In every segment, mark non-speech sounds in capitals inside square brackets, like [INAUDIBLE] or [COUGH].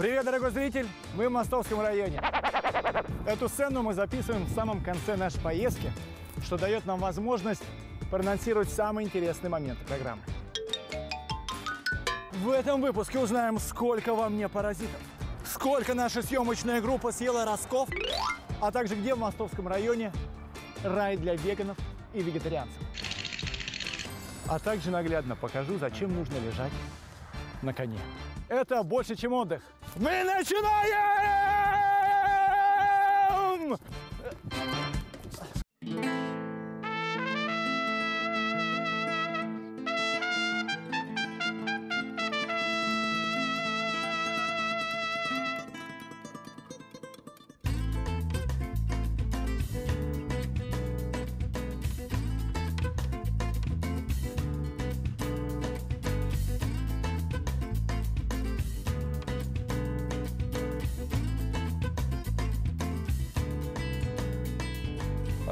Привет, дорогой зритель! Мы в Мостовском районе. Эту сцену мы записываем в самом конце нашей поездки, что дает нам возможность проанонсировать самые интересные моменты программы. В этом выпуске узнаем, сколько во мне паразитов, сколько наша съемочная группа съела росков, а также где в Мостовском районе рай для веганов и вегетарианцев. А также наглядно покажу, зачем нужно лежать на коне. Это больше, чем отдых. Мы начинаем!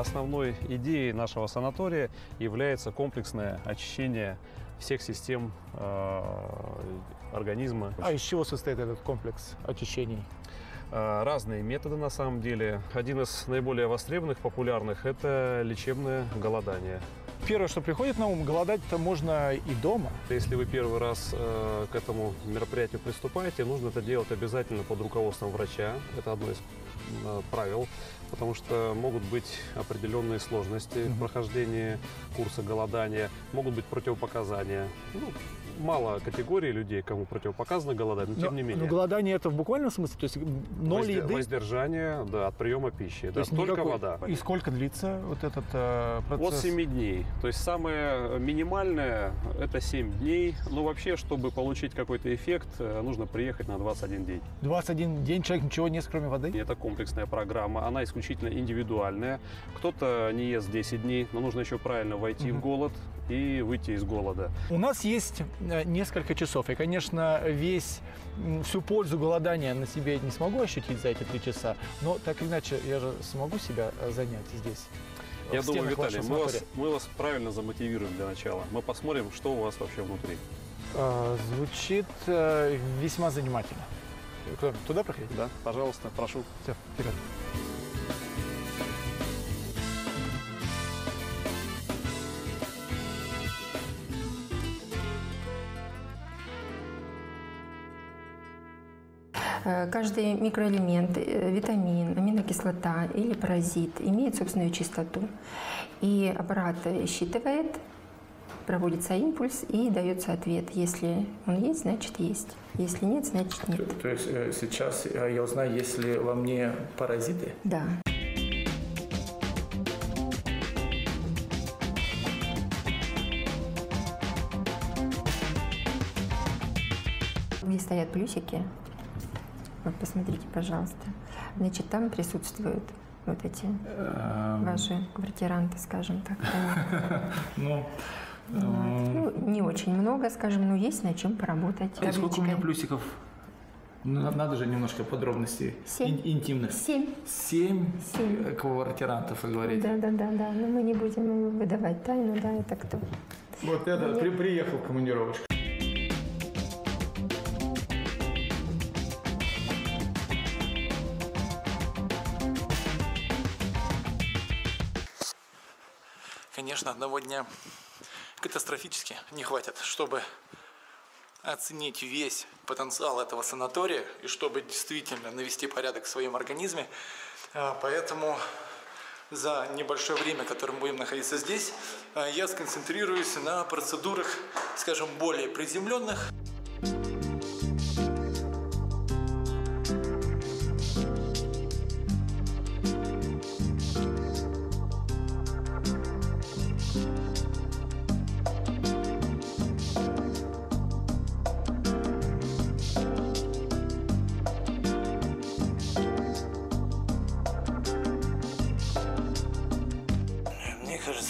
Основной идеей нашего санатория является комплексное очищение всех систем э, организма. А из чего состоит этот комплекс очищений? Э, Разные методы на самом деле. Один из наиболее востребованных, популярных – это лечебное голодание. Первое, что приходит на ум, голодать-то можно и дома. Если вы первый раз э, к этому мероприятию приступаете, нужно это делать обязательно под руководством врача. Это одно из правил, потому что могут быть определенные сложности в прохождении курса голодания, могут быть противопоказания. Ну, мало категорий людей, кому противопоказано голодать, но тем не менее. Но голодание это в буквальном смысле, то есть ноль Возде- еды. Воздержание да, от приема пищи. то да, есть только никакой- вода. И сколько длится вот этот э, процесс? От 7 дней. То есть самое минимальное – это 7 дней. Но вообще, чтобы получить какой-то эффект, э, нужно приехать на 21 день. 21 день человек ничего не ест, кроме воды? Это комплексная программа, она исключительно индивидуальная. Кто-то не ест 10 дней, но нужно еще правильно войти в голод и выйти из голода. У нас есть э, несколько часов. Я, конечно, весь, всю пользу голодания на себе не смогу ощутить за эти три часа, но так или иначе я же смогу себя э, занять здесь. Я в думаю, Виталий, мы вас, мы вас правильно замотивируем для начала. Мы посмотрим, что у вас вообще внутри. Э, Звучит э, весьма занимательно. Куда? Туда проходить? Да, пожалуйста, прошу. Все, вперед. Каждый микроэлемент, э, витамин, аминокислота или паразит имеет собственную чистоту. И аппарат э, считывает, проводится импульс и дается ответ. Если он есть, значит есть. Если нет, значит нет. То есть э, сейчас э, я узнаю, если во мне паразиты. Да. Где стоят плюсики, вот посмотрите, пожалуйста. Значит, там присутствуют вот эти ваши квартиранты, скажем так. [LAUGHS] Ну, Ну, не очень много, скажем, но есть над чем поработать. и сколько у меня плюсиков? Ну, на- надо же немножко подробностей. Семь. Ин- интимных. Семь. Семь, Семь. квартирантов, вы говорите. Да, да, да, да. Но мы не будем выдавать тайну, да, это кто. Вот это, при, приехал командировочка. Конечно, одного дня катастрофически не хватит, чтобы оценить весь потенциал этого санатория и чтобы действительно навести порядок в своем организме. А, Поэтому за небольшое время, которое мы будем находиться здесь, а, я сконцентрируюсь на процедурах, скажем, более приземленных.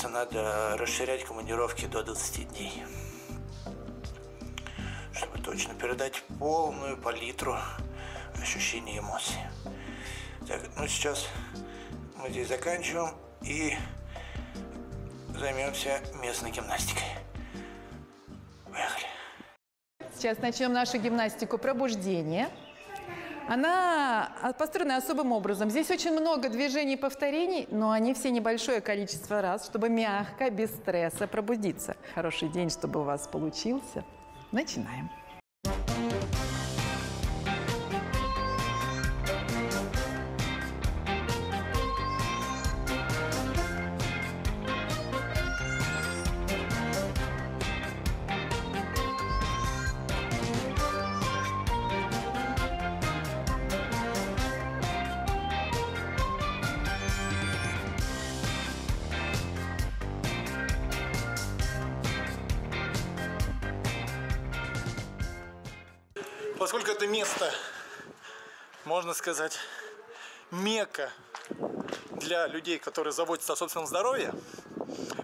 Кажется, надо расширять командировки до 20 дней. Чтобы точно передать полную палитру ощущений и эмоций. Так, ну сейчас мы здесь заканчиваем и займемся местной гимнастикой. Поехали. Сейчас начнем нашу гимнастику пробуждения. Она а, построена особым образом. Здесь очень много движений и повторений, но они все небольшое количество раз, чтобы мягко, без стресса пробудиться. Хороший день, чтобы у вас получился. Начинаем. Поскольку это место, можно сказать, мека для людей, которые заботятся о собственном здоровье,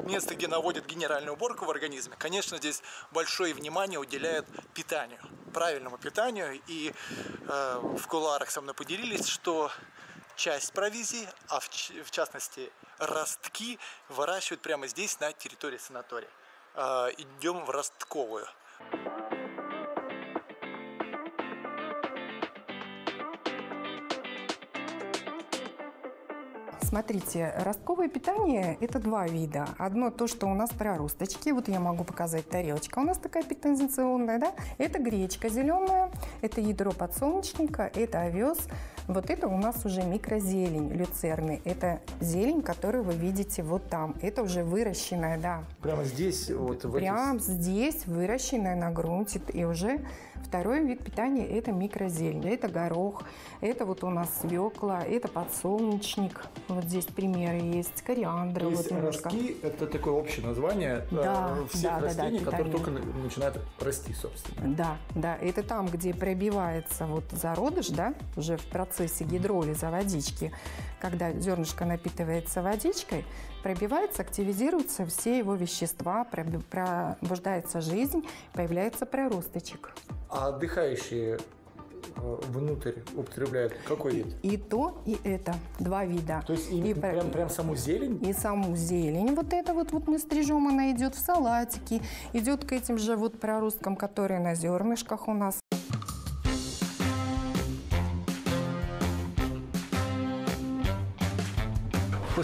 место, где наводят генеральную уборку в организме, конечно, здесь большое внимание уделяют питанию, правильному питанию. И э, в куларах со мной поделились, что часть провизии, а в, в частности ростки, выращивают прямо здесь, на территории санатория. Э, идем в ростковую. Смотрите, ростковое питание – это два вида. Одно то, что у нас проросточки. Вот я могу показать тарелочка. У нас такая питанционная, да? Это гречка зеленая, это ядро подсолнечника, это овес. Вот это у нас уже микрозелень, люцерны. Это зелень, которую вы видите вот там. Это уже выращенная, да. Прямо здесь, вот в Прямо здесь, выращенная на грунте. И уже второй вид питания – это микрозелень. Это горох, это вот у нас свекла, это подсолнечник. Вот здесь примеры есть, кориандр. То вот есть немножко. ростки – это такое общее название Да, э, всех да, да, да, растений, которые только на- начинают расти, собственно. Да, да, это там, где пробивается вот зародыш, да, уже в процессе гидролиза водички, когда зернышко напитывается водичкой, пробивается, активизируются все его вещества, пробуждается жизнь, появляется проросточек. А отдыхающие э, внутрь употребляют какой вид? И то, и это два вида. То есть и, И прям, прям саму зелень? И саму зелень. Вот это вот, вот мы стрижем, она идет в салатики, идет к этим же вот проросткам, которые на зернышках у нас.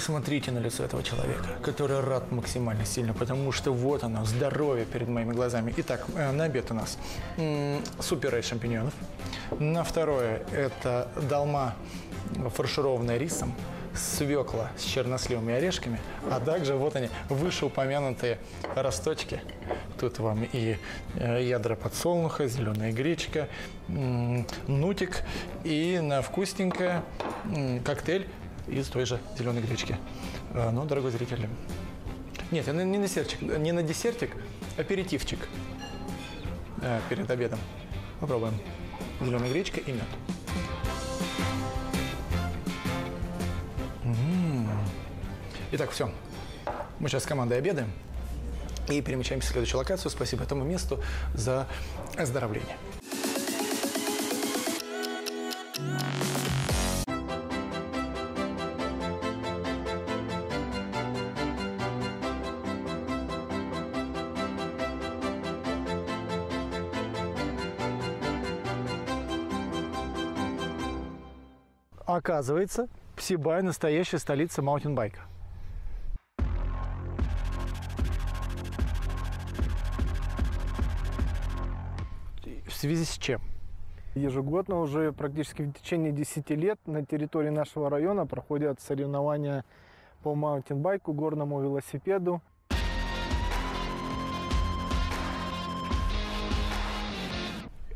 Посмотрите на лицо этого человека, который рад максимально сильно, потому что вот оно, здоровье перед моими глазами. Итак, э, на обед у нас супер рейс шампиньонов. На второе это долма фаршированная рисом, свекла с черносливом и орешками, а также вот они, вышеупомянутые росточки. Тут вам и э, ядра подсолнуха, зеленая гречка, нутик и на вкусненькое коктейль из той же зеленой гречки. Э, Ну, дорогой зритель, нет, не на десертик, не на десертик, аперитивчик э, перед обедом. Попробуем. Зеленая гречка и мед. Итак, все. Мы сейчас с командой обедаем и перемещаемся в следующую локацию. Спасибо этому месту за оздоровление. Оказывается, Псибай – настоящая столица маунтинбайка. В связи с чем? Ежегодно уже практически в течение 10 лет на территории нашего района проходят соревнования по маунтинбайку, горному велосипеду.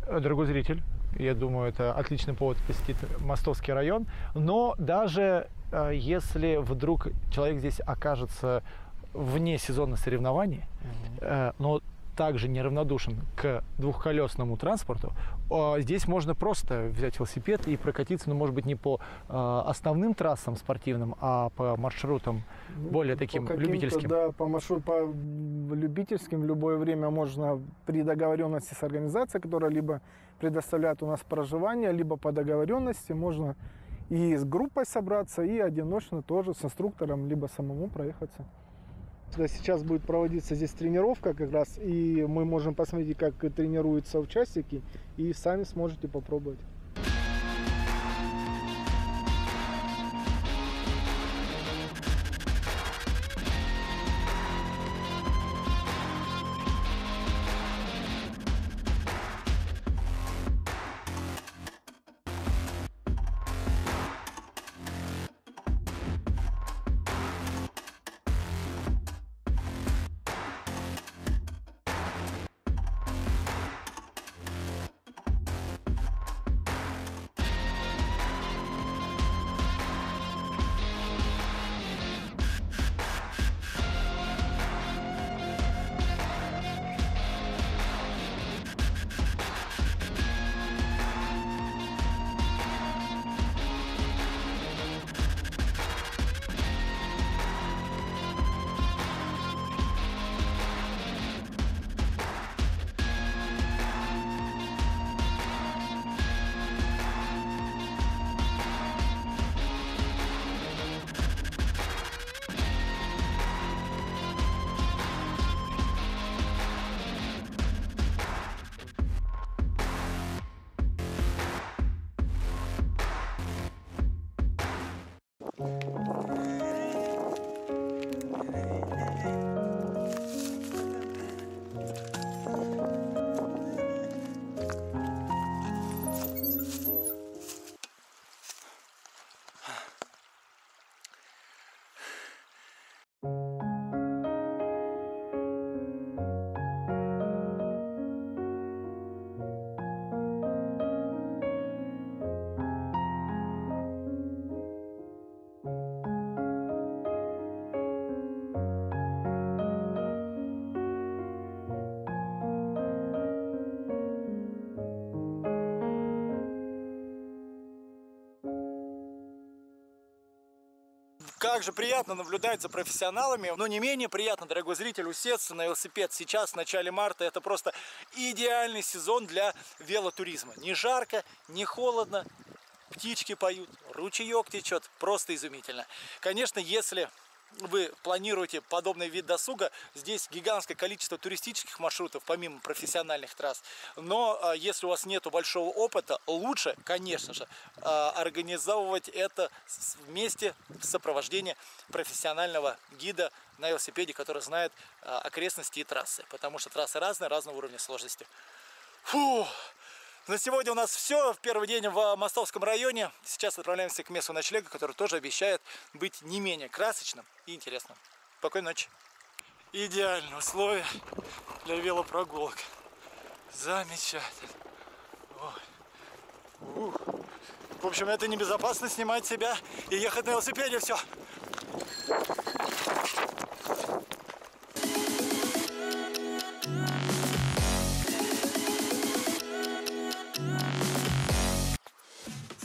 Дорогой зритель, я думаю, это отличный повод посетить Мостовский район. Но даже э, если вдруг человек здесь окажется вне сезона соревнований, э, но также неравнодушен к двухколесному транспорту, э, здесь можно просто взять велосипед и прокатиться, ну, может быть, не по э, основным трассам спортивным, а по маршрутам более таким По любительским. Да, по маршруту, по любительским в любое время можно при договоренности с организацией, которая либо предоставляет у нас проживание, либо по договоренности можно и с группой собраться, и одиночно тоже с инструктором, либо самому проехаться. Сейчас будет проводиться здесь тренировка как раз, и мы можем посмотреть, как тренируются участники, и сами сможете попробовать. Как же приятно наблюдать за профессионалами, но не менее приятно, дорогой зритель, усесться на велосипед сейчас, в начале марта. Это просто идеальный сезон для велотуризма. Не жарко, не холодно, птички поют, ручеек течет, просто изумительно. Конечно, если вы планируете подобный вид досуга, здесь гигантское количество туристических маршрутов, помимо профессиональных трасс. Но а, если у вас нет большого опыта, лучше, конечно же, а, организовывать это вместе в сопровождении профессионального гида на велосипеде, который знает а, окрестности и трассы. Потому что трассы разные, разного уровня сложности. Фу! На сегодня у нас все. В первый день в Мостовском районе. Сейчас отправляемся к месту ночлега, который тоже обещает быть не менее красочным и интересным. Спокойной ночи. Идеальные условия для велопрогулок. Замечательно. В общем, это небезопасно снимать себя и ехать на велосипеде. Все.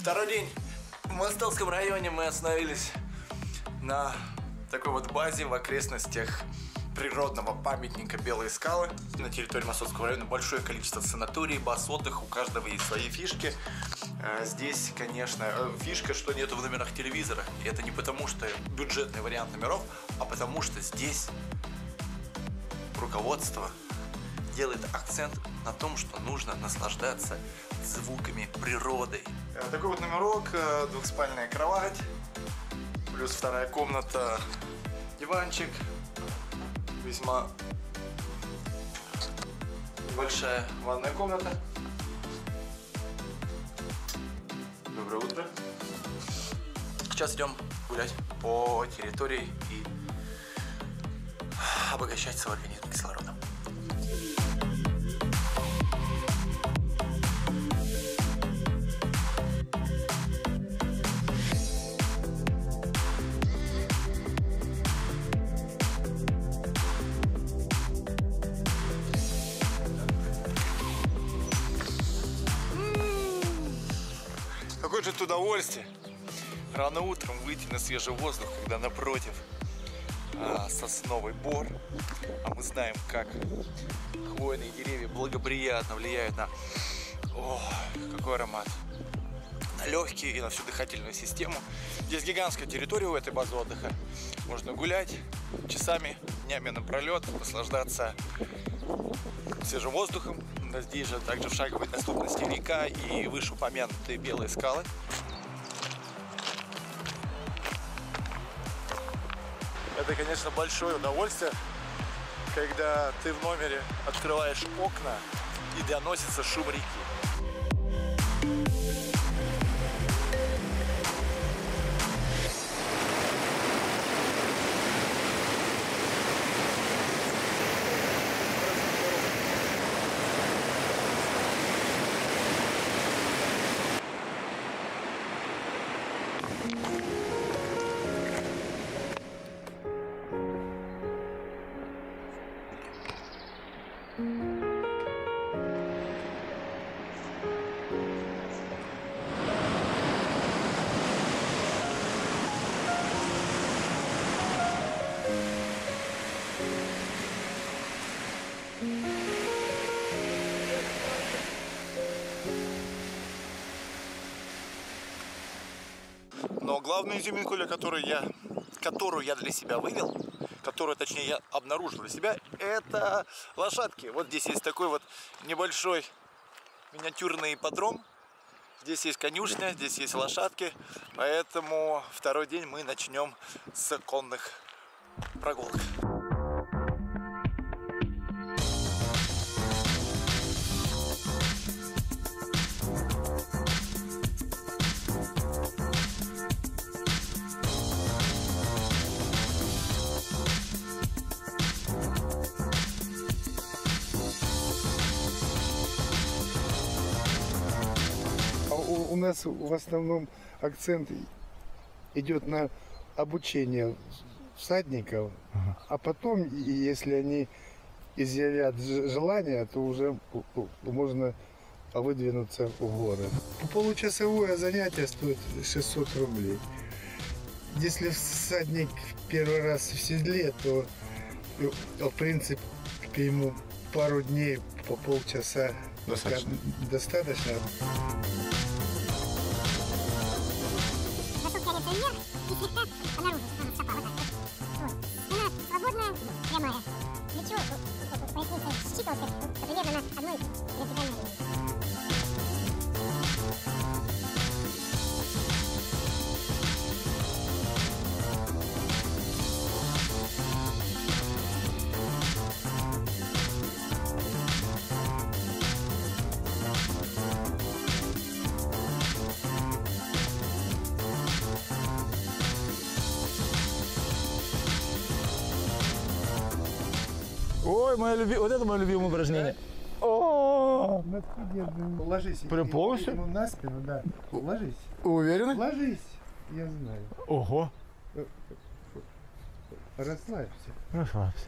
Второй день в Мостовском районе мы остановились на такой вот базе в окрестностях природного памятника Белые скалы. На территории Московского района большое количество санаторий, баз отдыха, у каждого есть свои фишки. А здесь, конечно, э, фишка, что нету в номерах телевизора. И это не потому, что бюджетный вариант номеров, а потому что здесь руководство делает акцент на том, что нужно наслаждаться звуками природы. Э, такой вот номерок, э, двухспальная кровать, плюс вторая комната, диванчик, весьма большая ванная комната. Доброе утро. Сейчас идем гулять по территории и обогащать свой организм кислородом. Это удовольствие рано утром выйти на свежий воздух, когда напротив а, сосновый бор. А мы знаем, как хвойные деревья благоприятно влияют на... О, какой аромат! На легкие и на всю дыхательную систему. Здесь гигантская территория у этой базы отдыха. Можно гулять часами, днями напролет, наслаждаться свежим воздухом. Здесь же также в шаговой доступности река и вышеупомянутые белые скалы. Это, конечно, большое удовольствие, когда ты в номере открываешь окна и доносится шум реки. Но главную изюминку, для которой я, которую я для себя вывел, которую, точнее, я обнаружил для себя, это лошадки. Вот здесь есть такой вот небольшой миниатюрный ипподром. Здесь есть конюшня, здесь есть лошадки. Поэтому второй день мы начнем с конных прогулок. Нас в основном акцент идет на обучение всадников, а потом, если они изъявят желание, то уже можно выдвинуться в город. Получасовое занятие стоит 600 рублей. если всадник первый раз в седле, то э, в принципе ему пару дней по полчаса Достаточно. достаточно. Ой, мое люби... вот это мое любимое упражнение. О, Ложись. Прям полностью? ему на спину, да. Ложись. уверены? Ложись. Я знаю. Ого. Расслабься. Расслабься.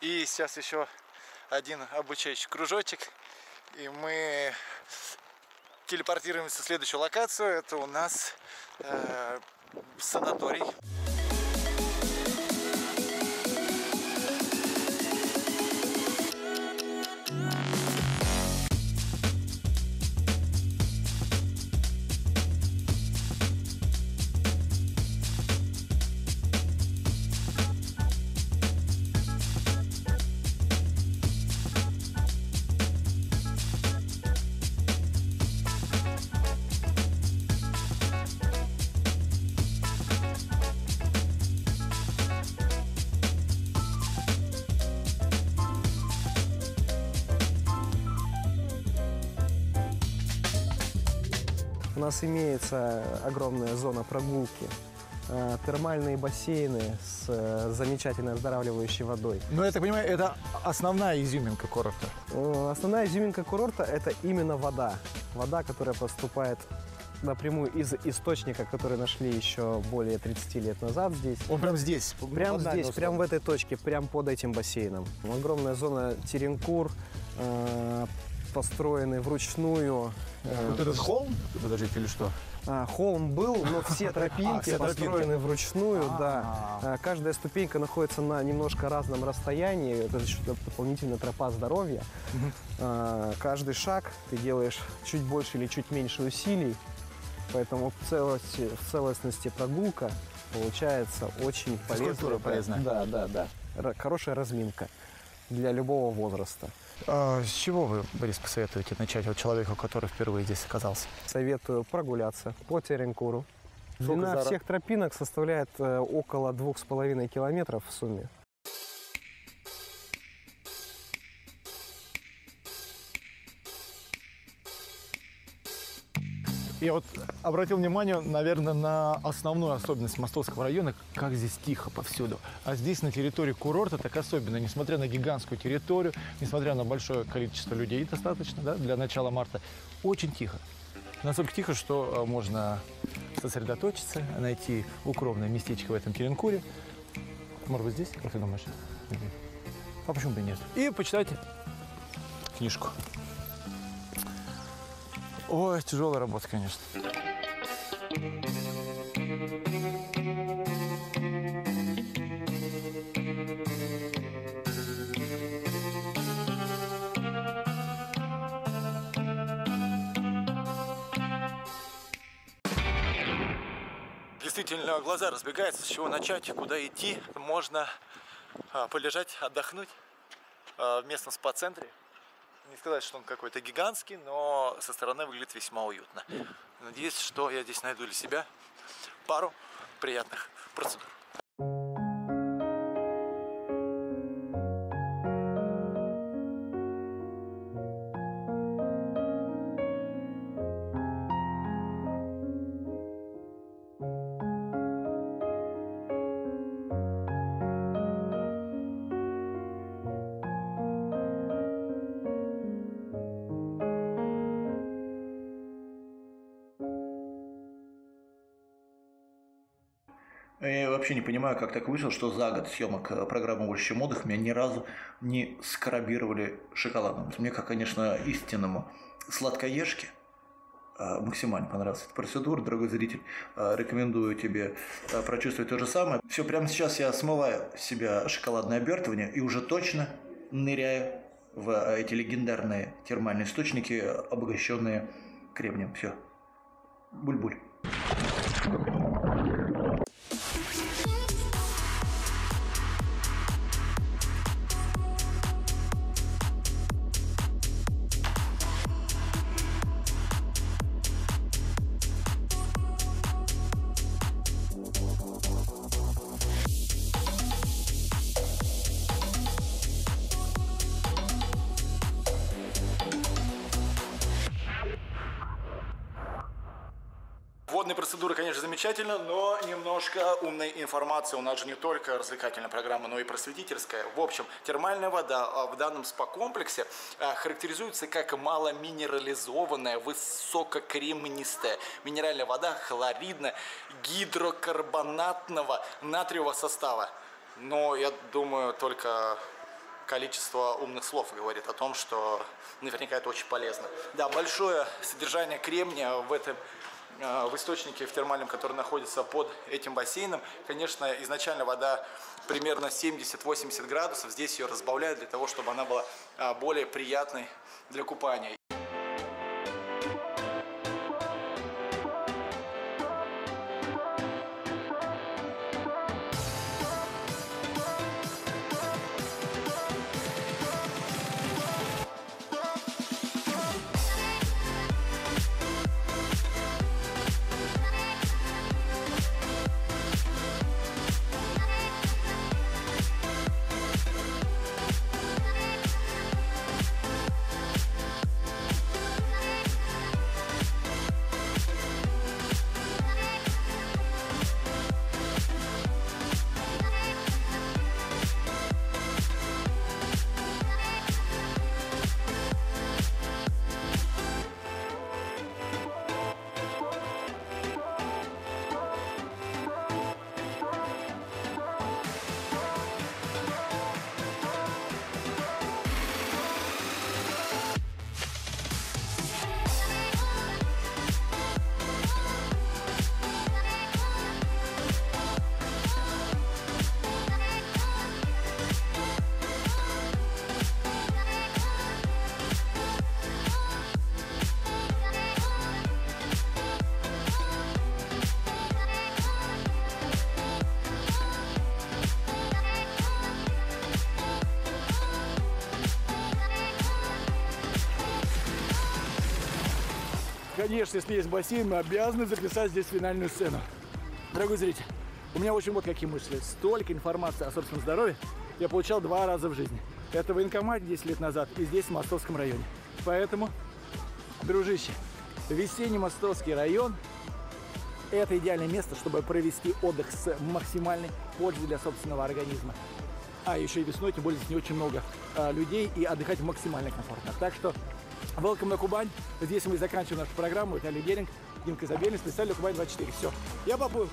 И сейчас еще один обучающий кружочек. И мы телепортируемся в следующую локацию. Это у нас э, санаторий. Нас имеется огромная зона прогулки, э, термальные бассейны с э, замечательной оздоравливающей водой. Ну, я так понимаю, это основная изюминка курорта. Э, Основная изюминка курорта – это именно вода. Вода, которая поступает напрямую из источника, который нашли еще более 30 лет назад здесь. Он прям здесь. Прямо под нами, здесь, прямо в этой точке, прямо под этим бассейном. Огромная зона Теренкур, построенный вручную. Э, Вот этот холм? Подождите, или что? а, холм был, но все [LAUGHS] тропинки все тропинки. построены вручную, да. А, Каждая ступенька находится на немножко разном расстоянии. Это еще дополнительно тропа здоровья. А, Каждый шаг ты делаешь чуть больше или чуть меньше усилий. Поэтому в целости, в целостности прогулка получается очень полезная. Физкультура полезная. Да, да, да. Хорошая разминка для любого возраста. А, с чего вы, Борис, посоветуете начать вот человеку, который впервые здесь оказался? Советую прогуляться по Теренкуру. Длина всех тропинок составляет э, около двух с половиной километров в сумме. Я вот обратил внимание, наверное, на основную особенность Мостовского района, как здесь тихо повсюду. А здесь, на территории курорта, так особенно, несмотря на гигантскую территорию, несмотря на большое количество людей достаточно, да, для начала марта, очень тихо. Настолько тихо, что э, можно сосредоточиться, найти укромное местечко в этом Теренкуре. Может быть, здесь, как ты думаешь? А почему бы и нет? И почитать книжку. Ой, тяжелая работа, конечно. Действительно, глаза разбегаются, с чего начать, куда идти. Можно а, полежать, отдохнуть а, в местном спа-центре. Не сказать, что он какой-то гигантский, но со стороны выглядит весьма уютно. Надеюсь, что я здесь найду для себя пару приятных процедур. Вообще не понимаю, как так вышло, что за год съемок э, программы «Больше, чем отдых» меня ни разу не скрабировали шоколадом. Мне, как, конечно, истинному сладкоежке, э, максимально понравилась эта процедура, дорогой зритель. Э, Рекомендую тебе прочувствовать то же самое. Все, прямо сейчас я смываю с себя шоколадное обертывание и уже точно ныряю в эти легендарные термальные источники, обогащенные кремнием. Все. Буль-буль. Водные процедуры, конечно, замечательно, но немножко умной информации. У нас же не только развлекательная программа, но и просветительская. В общем, термальная вода а, в данном спа-комплексе а, характеризуется как маломинерализованная, высококремнистая минеральная вода хлоридно гидрокарбонатного натриевого состава. Но я думаю, только количество умных слов говорит о том, что наверняка это очень полезно. Да, большое содержание кремния в этом в источнике в термальном, который находится под этим бассейном. Конечно, изначально вода примерно 70-80 градусов. Здесь ее разбавляют для того, чтобы она была а, более приятной для купания. Конечно, если есть бассейн, мы обязаны записать здесь финальную сцену. Дорогой зритель, у меня очень вот какие мысли. Столько информации о собственном здоровье я получал два раза в жизни. Это в военкомате 10 лет назад и здесь, в Мостовском районе. Поэтому, дружище, весенний Мостовский район – это идеальное место, чтобы провести отдых с максимальной пользой для собственного организма. А еще и весной, тем более здесь не очень много а, людей, и отдыхать максимально комфортно. Так что Welcome на Кубань. Здесь мы заканчиваем нашу программу. Виталий Геринг, Димка Забельный, специально Кубань 24. Все, я поплыл.